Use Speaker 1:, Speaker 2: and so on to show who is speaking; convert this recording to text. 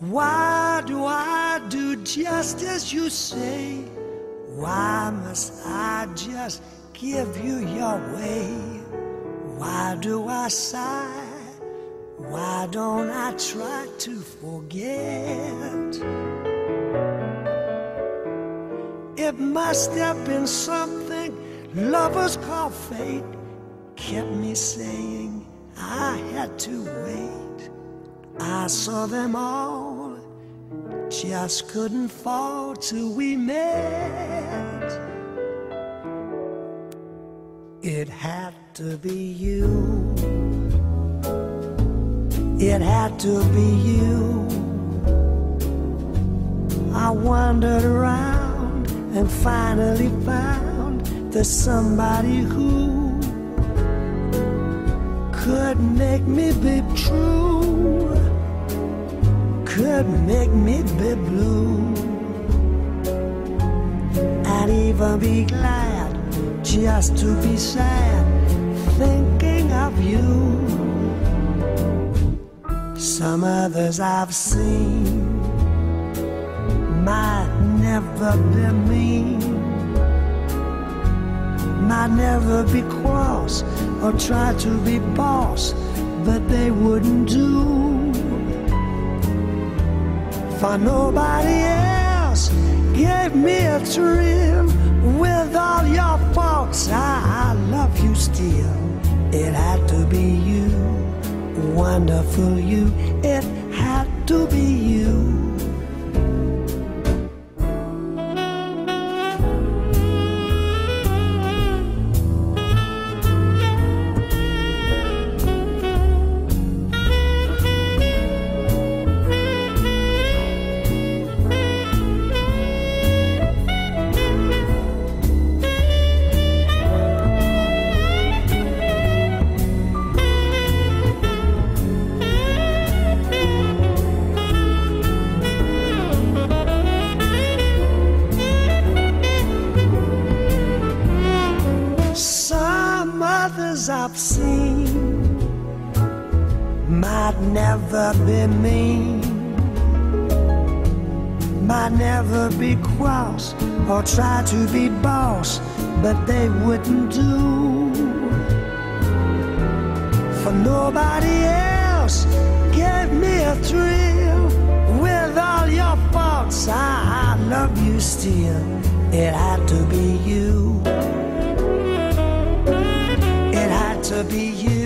Speaker 1: Why do I do just as you say? Why must I just give you your way? Why do I sigh? Why don't I try to forget? It must have been something lovers call fate kept me saying I had to wait. I saw them all, just couldn't fall till we met. It had to be you. It had to be you. I wandered around and finally found there's somebody who could make me be true, could make me be blue, I'd even be glad just to be sad, thinking of you. Some others I've seen might never be mean might never be cross or try to be boss, but they wouldn't do for nobody else gave me a thrill with all your faults. I, I love you still. It had to be you, wonderful you. It I've seen might never be mean, might never be cross or try to be boss, but they wouldn't do for nobody else gave me a thrill with all your faults. I, I love you still. It had to be you. Be you.